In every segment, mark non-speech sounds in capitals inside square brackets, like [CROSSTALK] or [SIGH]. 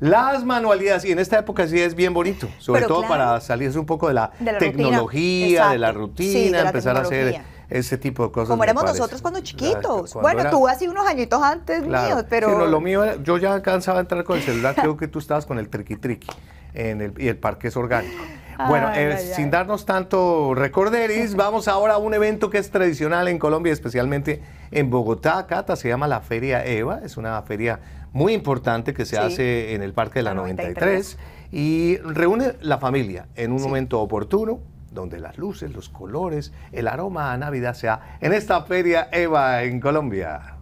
las manualidades. Y en esta época sí es bien bonito, sobre todo para salirse un poco de la, tecnología, de la rutina, empezar a hacer ese tipo de cosas. Como éramos nosotros cuando chiquitos. bueno, tú así unos añitos antes míos, pero... lo mío, yo ya alcanzaba a entrar con el celular, creo que tú estabas con el triqui triqui en el, y el parque es orgánico. Bueno, eh, sin darnos tanto recorderis, [LAUGHS] vamos ahora a un evento que es tradicional en Colombia, especialmente en Bogotá, Cata, se llama la Feria EVA, es una feria muy importante que se hace en el Parque de la, 93. y reúne la familia en un momento oportuno, donde las luces, los colores, el aroma a Navidad sea en esta Feria EVA en Colombia.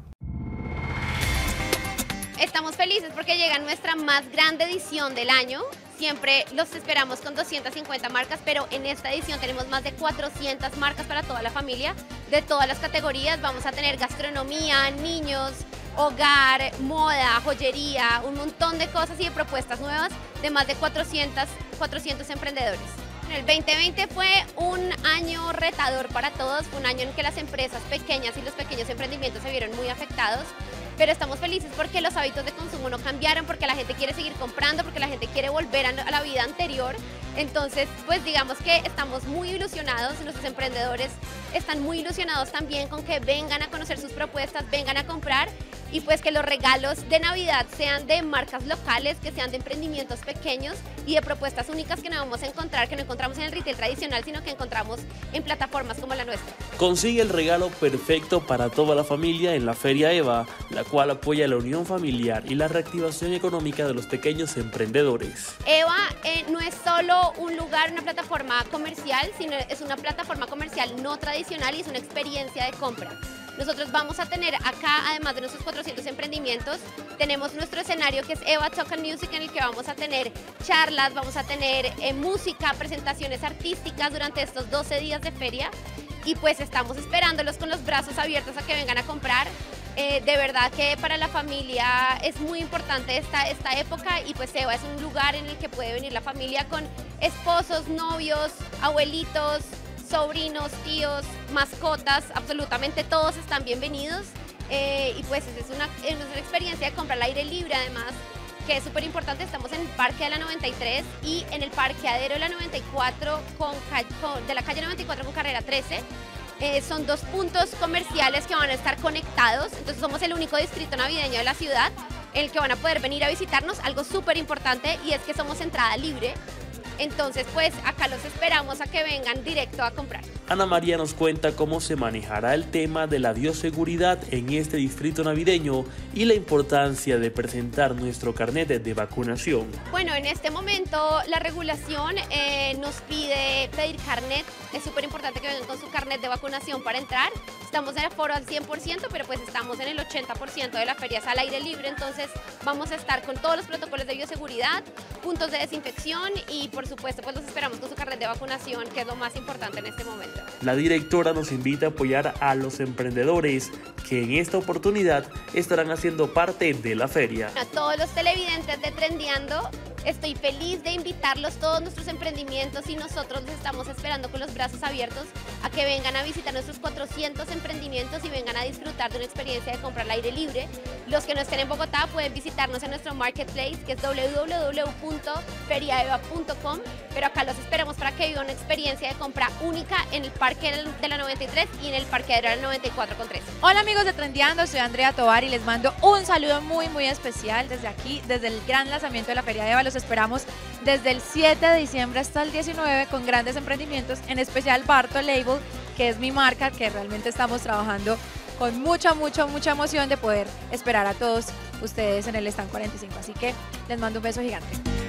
Estamos felices porque llega nuestra más grande edición del año. Siempre los esperamos con 250 marcas, pero en esta edición tenemos más de 400 marcas para toda la familia, de todas las categorías. Vamos a tener gastronomía, niños, hogar, moda, joyería, un montón de cosas y de propuestas nuevas de más de 400, 400 emprendedores. El 2020 fue un año retador para todos, un año en que las empresas pequeñas y los pequeños emprendimientos se vieron muy afectados pero estamos felices porque los hábitos de consumo no cambiaron, porque la gente quiere seguir comprando, porque la gente quiere volver a la vida anterior. Entonces, pues digamos que estamos muy ilusionados, nuestros emprendedores están muy ilusionados también con que vengan a conocer sus propuestas, vengan a comprar y pues que los regalos de Navidad sean de marcas locales, que sean de emprendimientos pequeños y de propuestas únicas que no vamos a encontrar, que no encontramos en el retail tradicional, sino que encontramos en plataformas como la nuestra. Consigue el regalo perfecto para toda la familia en la Feria EVA, la cual apoya la unión familiar y la reactivación económica de los pequeños emprendedores. EVA eh, no es solo un lugar, una plataforma comercial, sino es una plataforma comercial no tradicional y es una experiencia de compra. Nosotros vamos a tener acá, además de nuestros 400 emprendimientos, tenemos nuestro escenario que es Eva Talk Music, en el que vamos a tener charlas, vamos a tener eh, música, presentaciones artísticas durante estos 12 días de feria. Y pues estamos esperándolos con los brazos abiertos a que vengan a comprar. Eh, de verdad que para la familia es muy importante esta, esta época y pues Eva es un lugar en el que puede venir la familia con esposos, novios, abuelitos, sobrinos, tíos, mascotas, absolutamente todos están bienvenidos. Eh, y pues es una, es una experiencia de comprar al aire libre además, que es súper importante. Estamos en el Parque de la 93 y en el parqueadero de la 94 con, de la calle 94 con carrera 13. Eh, son dos puntos comerciales que van a estar conectados, entonces somos el único distrito navideño de la ciudad en el que van a poder venir a visitarnos, algo súper importante y es que somos entrada libre, entonces, pues acá los esperamos a que vengan directo a comprar. Ana María nos cuenta cómo se manejará el tema de la bioseguridad en este distrito navideño y la importancia de presentar nuestro carnet de vacunación. Bueno, en este momento la regulación eh, nos pide pedir carnet. Es súper importante que vengan con su carnet de vacunación para entrar. Estamos en el foro al 100%, pero pues estamos en el 80% de las ferias al aire libre. Entonces vamos a estar con todos los protocolos de bioseguridad, puntos de desinfección y por supuesto pues los esperamos con su carnet de vacunación, que es lo más importante en este momento. La directora nos invita a apoyar a los emprendedores que en esta oportunidad estarán haciendo parte de la feria. A todos los televidentes de Trendiando, Estoy feliz de invitarlos todos nuestros emprendimientos y nosotros los estamos esperando con los brazos abiertos a que vengan a visitar nuestros 400 emprendimientos y vengan a disfrutar de una experiencia de comprar al aire libre. Los que no estén en Bogotá pueden visitarnos en nuestro marketplace que es www.feriaeva.com, pero acá los esperamos para que vivan una experiencia de compra única en el Parque de la 93 y en el Parque de la 94 con 3. Hola amigos de Trendiando, soy Andrea Tovar y les mando un saludo muy muy especial desde aquí, desde el gran lanzamiento de la Feria de Eva esperamos desde el 7 de diciembre hasta el 19 con grandes emprendimientos, en especial Barto Label, que es mi marca, que realmente estamos trabajando con mucha, mucha, mucha emoción de poder esperar a todos ustedes en el Stand 45. Así que les mando un beso gigante.